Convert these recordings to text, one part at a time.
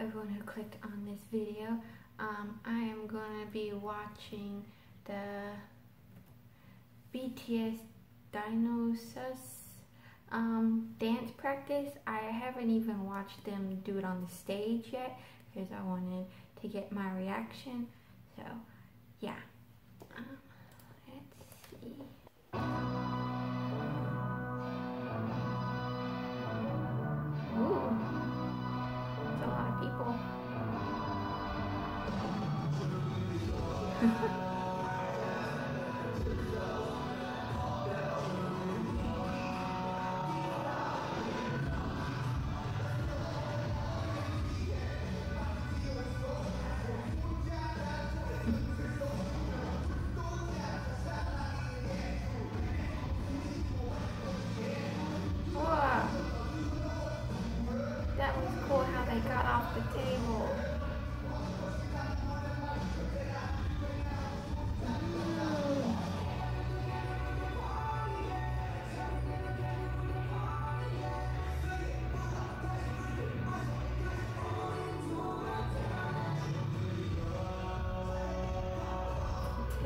everyone who clicked on this video. Um, I am to be watching the BTS Dionysus um, dance practice. I haven't even watched them do it on the stage yet because I wanted to get my reaction. So, yeah. Um, let's see. Ha ha ha.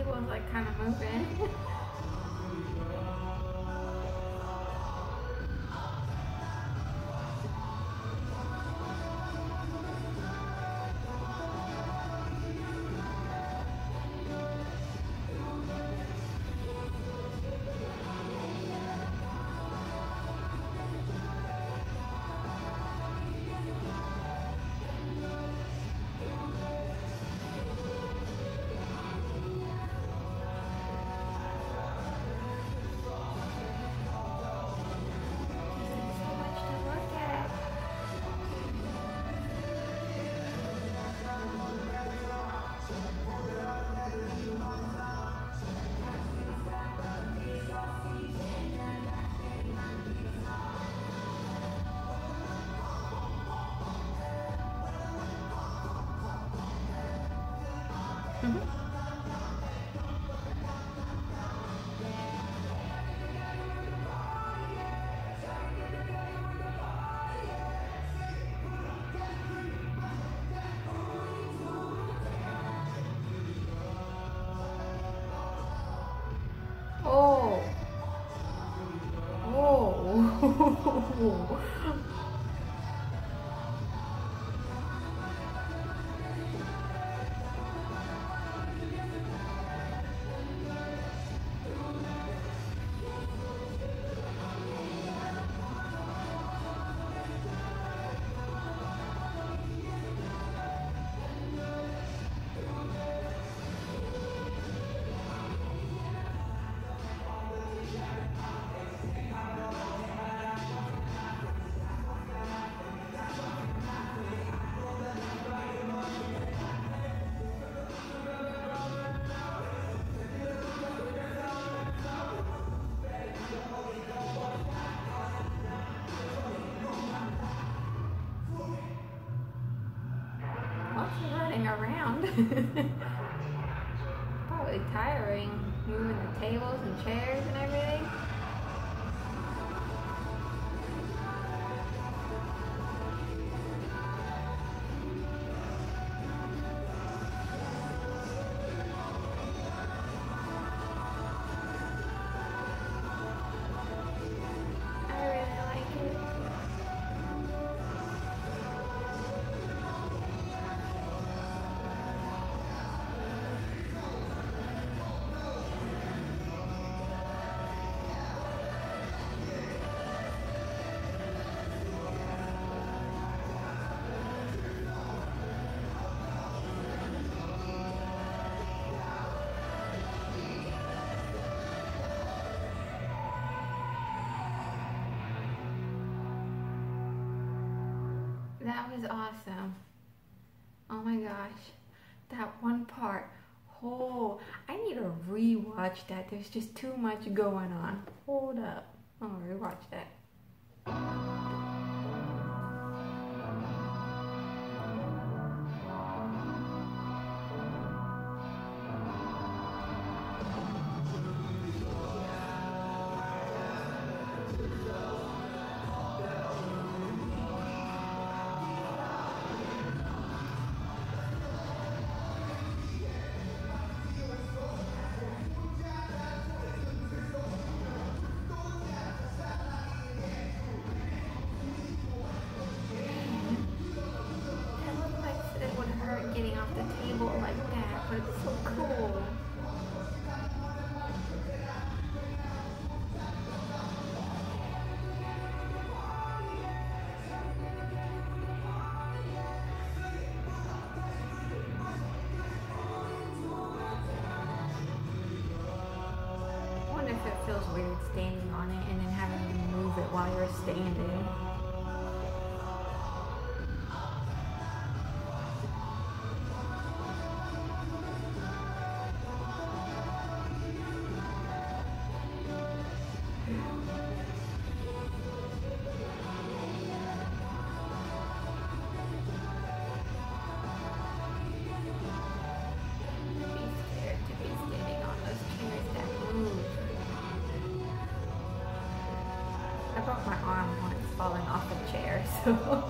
Table's like kind of moving. Mhm. Oh. Oh. around. Probably tiring, moving the tables and chairs and everything. That was awesome. Oh my gosh. That one part. Oh, I need to rewatch that. There's just too much going on. Hold up. I'll rewatch that. It a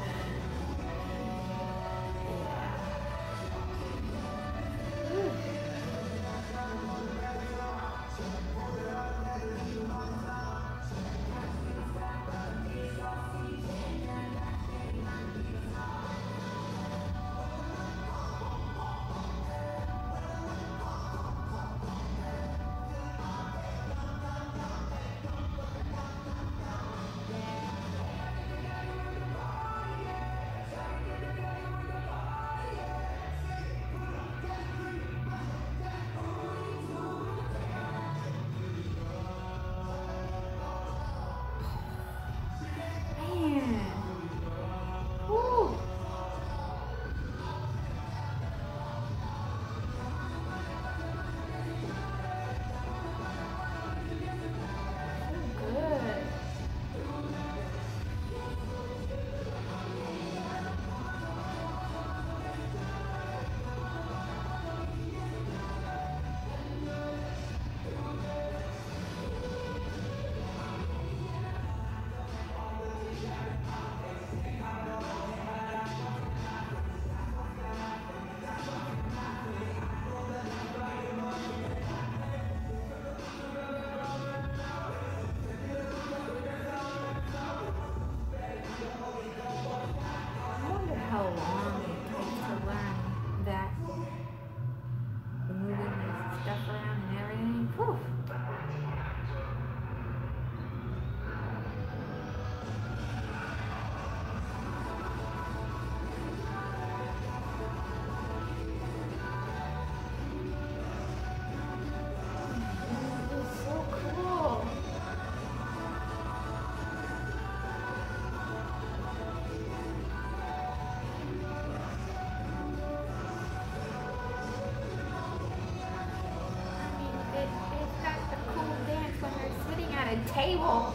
table.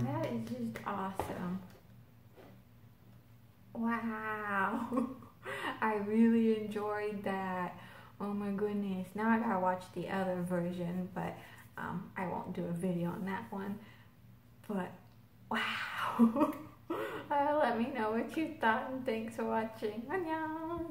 That is just awesome. Wow. I really enjoyed that. Oh my goodness. Now I gotta watch the other version, but um, I won't do a video on that one. But wow. uh, let me know what you thought and thanks for watching. Annyeong.